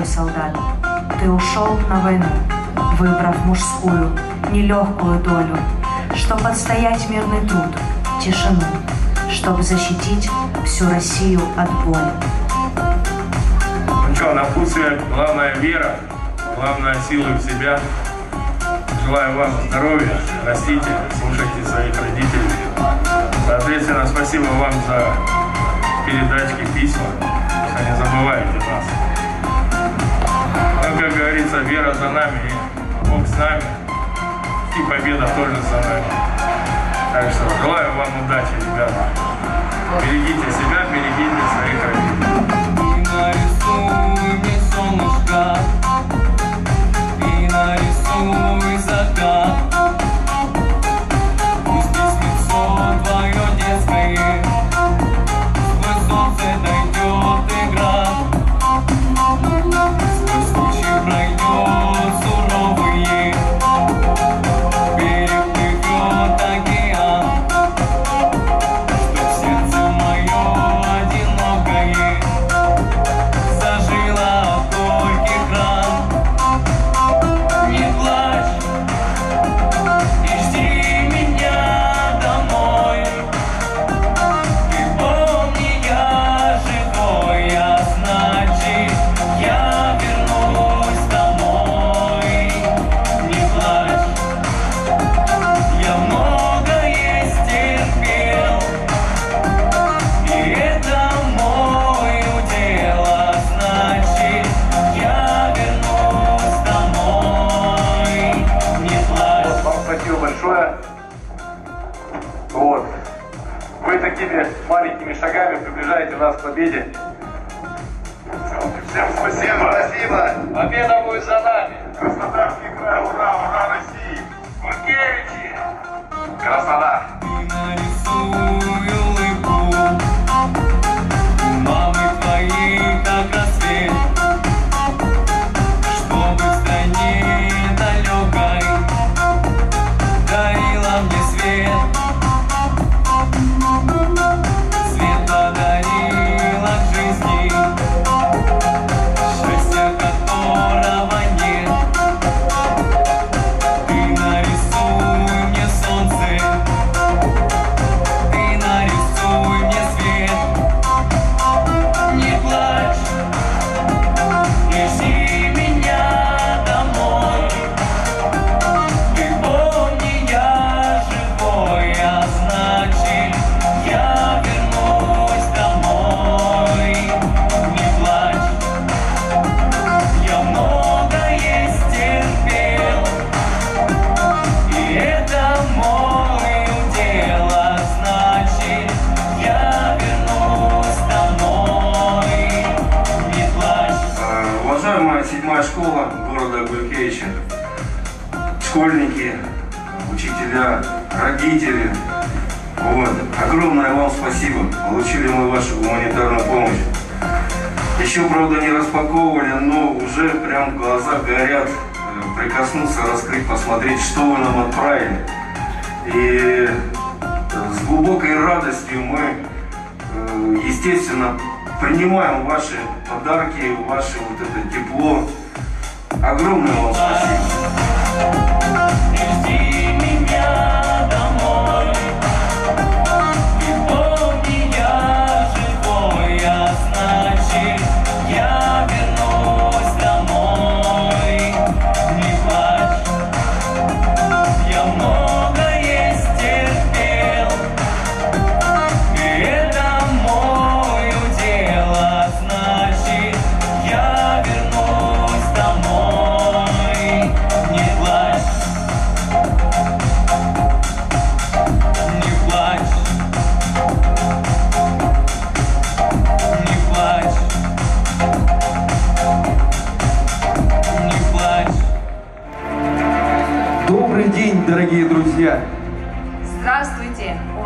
твой солдат. Ты ушел на войну, выбрав мужскую, нелегкую долю, Чтоб отстоять мирный труд, тишину, Чтоб защитить всю Россию от боли. Ну что, напутствие, главная вера, главная сила в себя. Желаю вам здоровья, растите, слушайте своих родителей. Соответственно, спасибо вам за передачки, письма, не забывайте нас. Как говорится, вера за нами и Бог с нами. И победа тоже за нами. Так что желаю вам удачи, ребята. Берегите себя, берегите своих родителей. Шагами приближаете нас к победе. Всем спасибо. Спасибо. Победа будет за нами. Краснодарский край, ура, ура, России. Гуркевичи. Краснодар. Глаза горят э, прикоснуться, раскрыть, посмотреть, что вы нам отправили. И э, с глубокой радостью мы, э, естественно, принимаем ваши подарки, ваше вот это тепло. Огромное вам спасибо.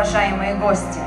Уважаемые гости!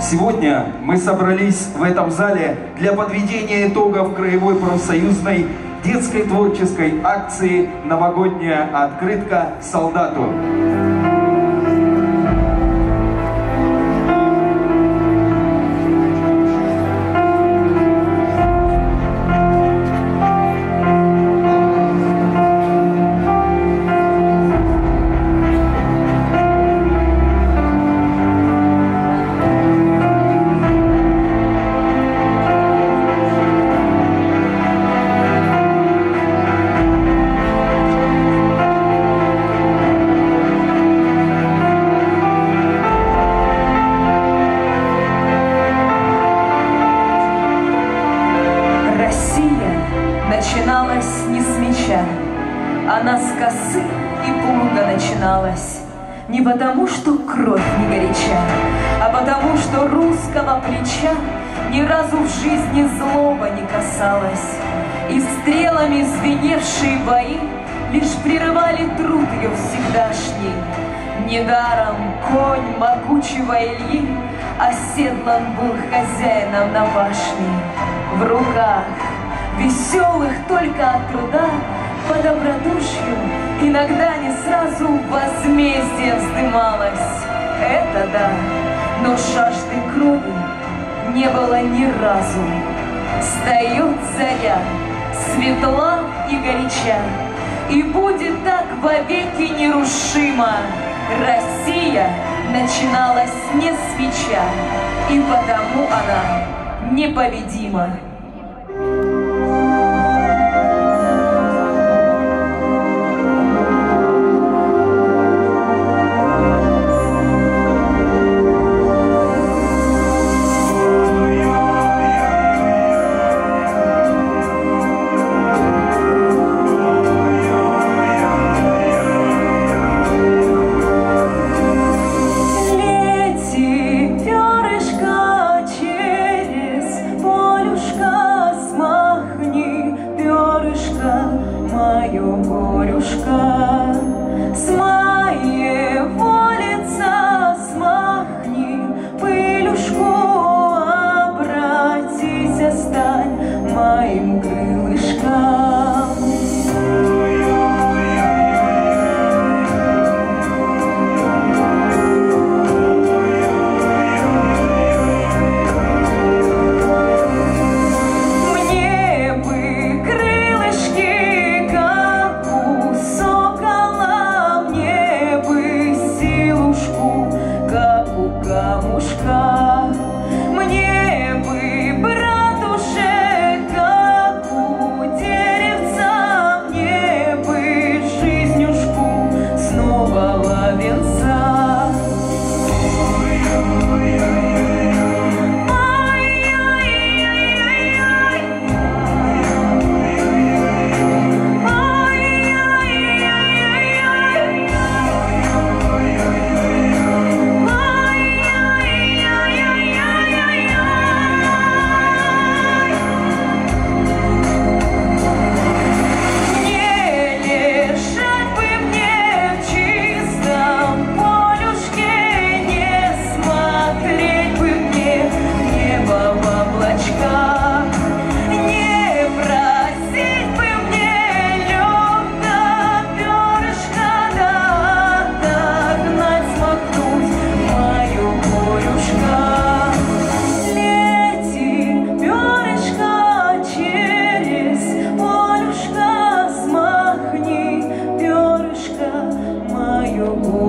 Сегодня мы собрались в этом зале для подведения итогов Краевой профсоюзной детской творческой акции «Новогодняя открытка солдату». Не потому, что кровь не горяча, А потому, что русского плеча Ни разу в жизни злоба не касалась. И стрелами звеневшие бои Лишь прерывали труд ее всегдашний. Недаром конь могучего Ильи Оседлан был хозяином на башне. В руках веселых только от труда По добродушию иногда не сразу Возмездие вздымалось. Это да, но жажды крови не было ни разу. Встает заря, светла и горяча, И будет так вовеки нерушимо. Россия начиналась не с меча, И потому она непобедима. your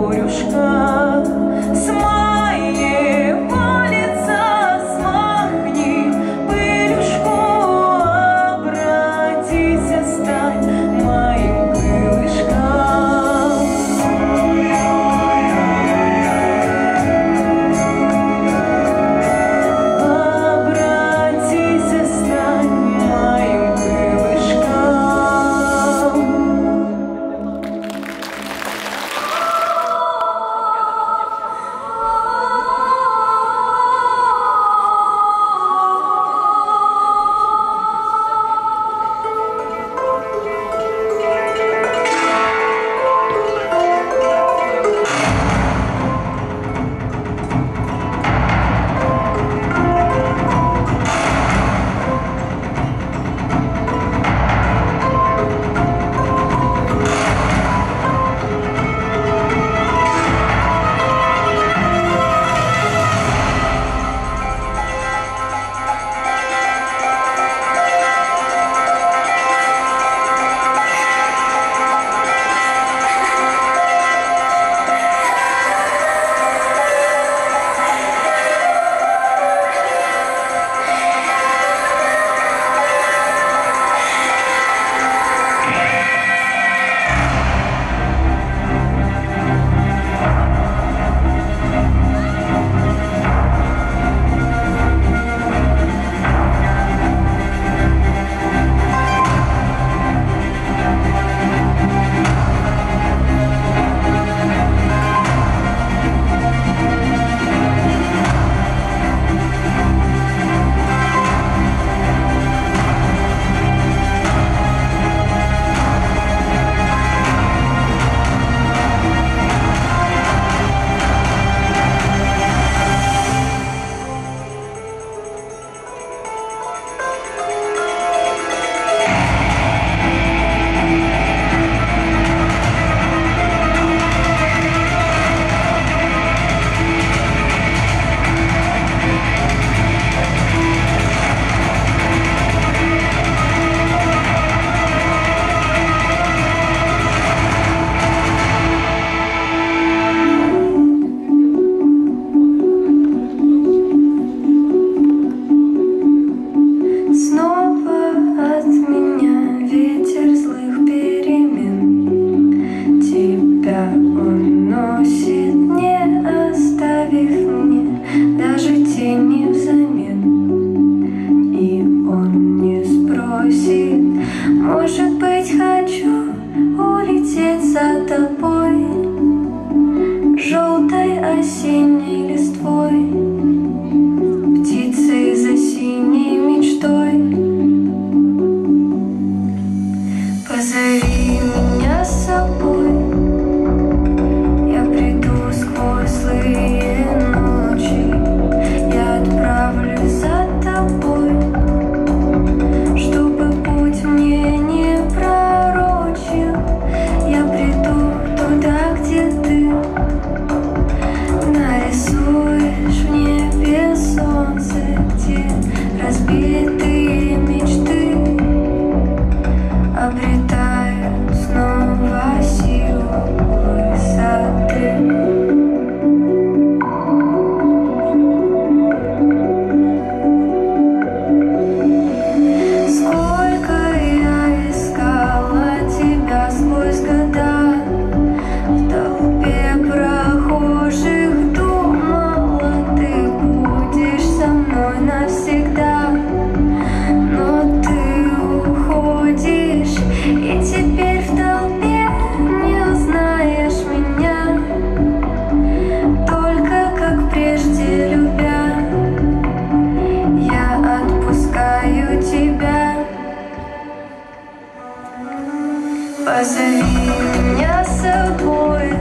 Позови меня с собой.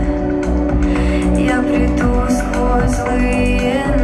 Я приду сквозь злые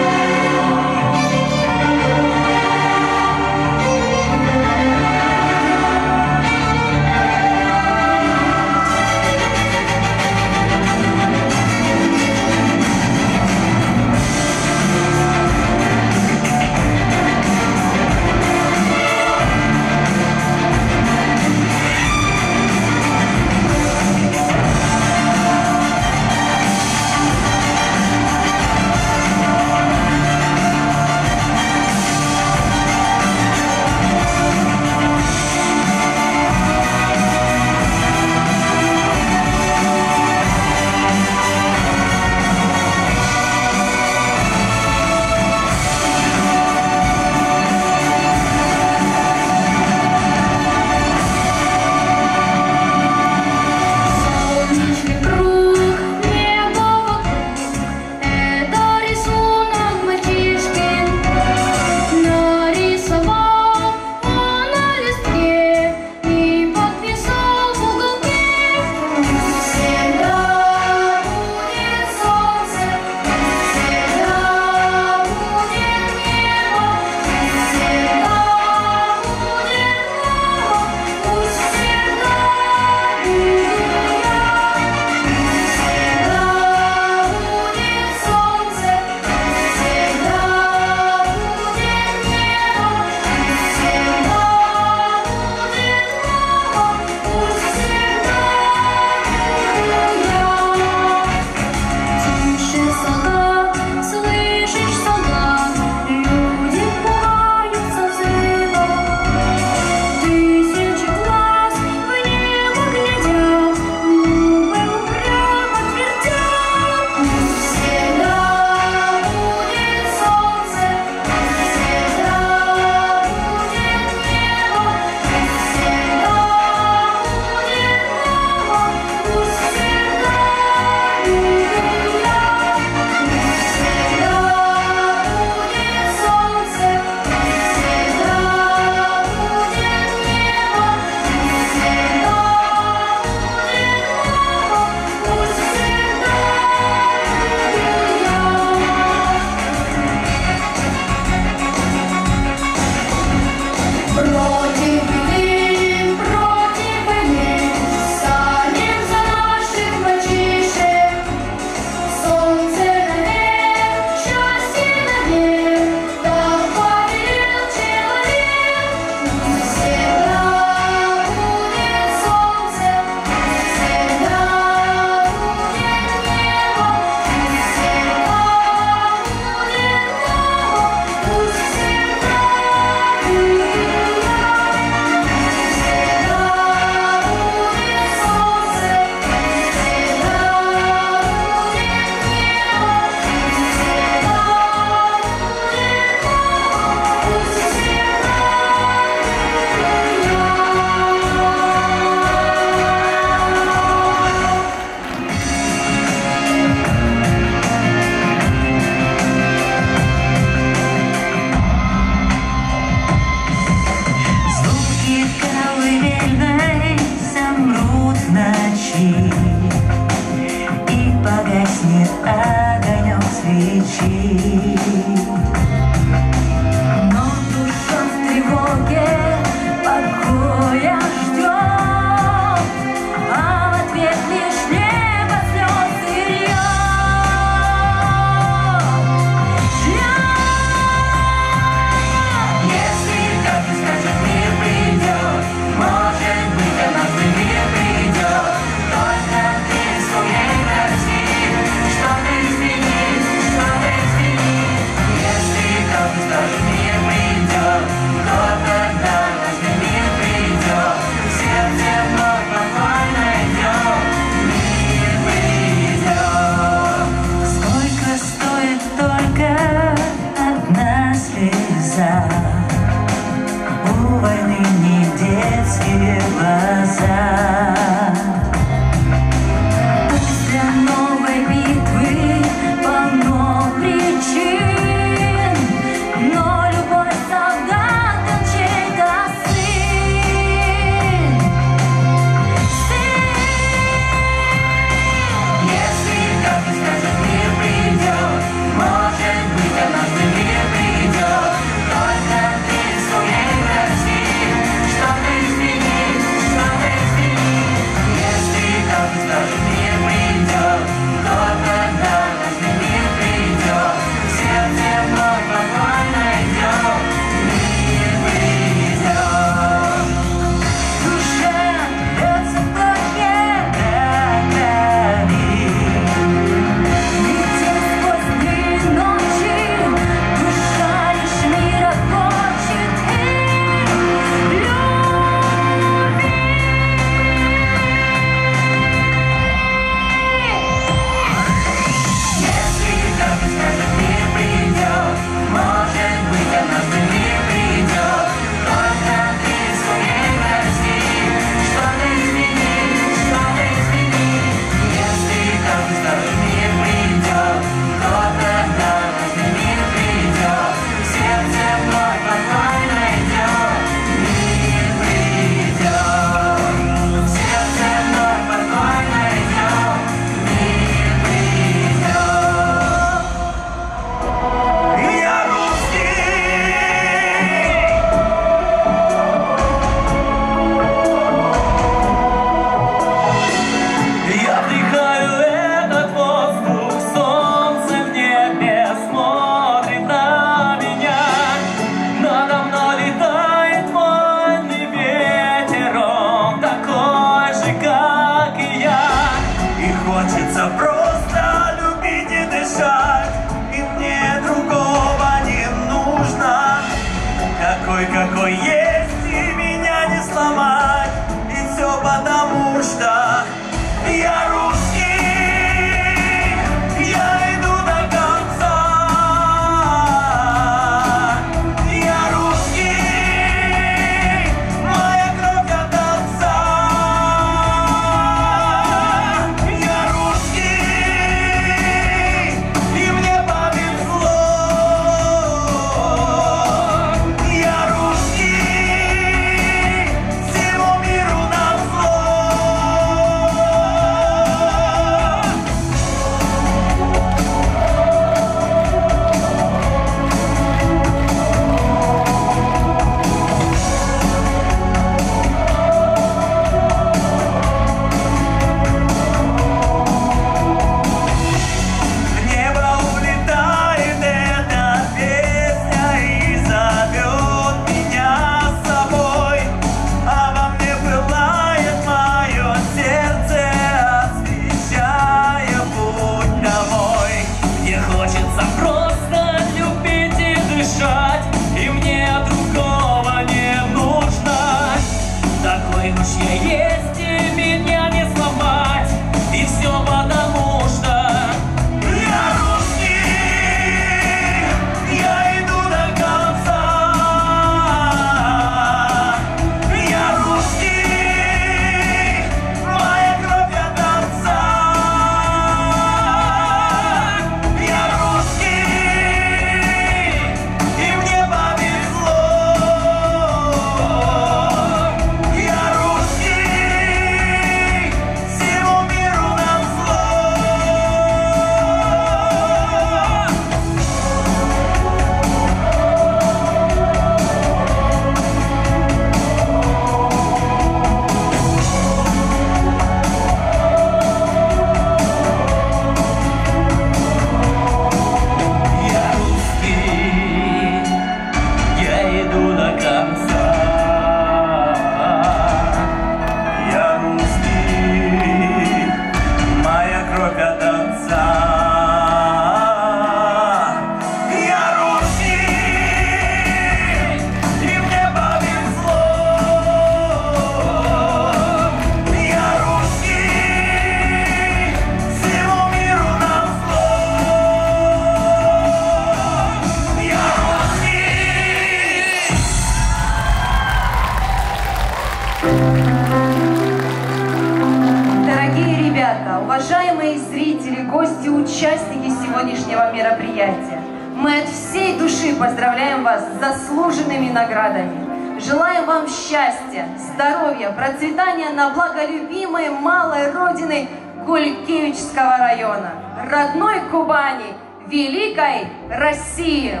заслуженными наградами. Желаю вам счастья, здоровья, процветания на благо любимой малой родины Гулькевичского района, родной Кубани, великой России.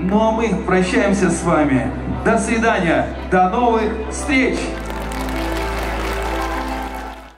Ну а мы прощаемся с вами. До свидания, до новых встреч!